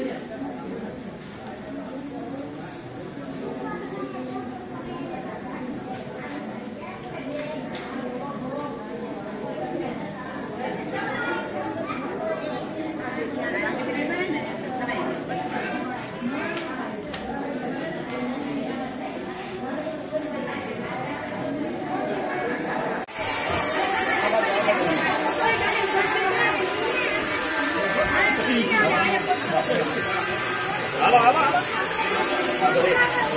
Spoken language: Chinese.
Yeah. 了，完了，完了。